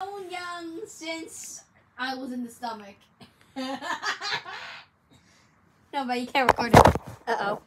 known young since I was in the stomach. No, but you can't record it. Uh oh.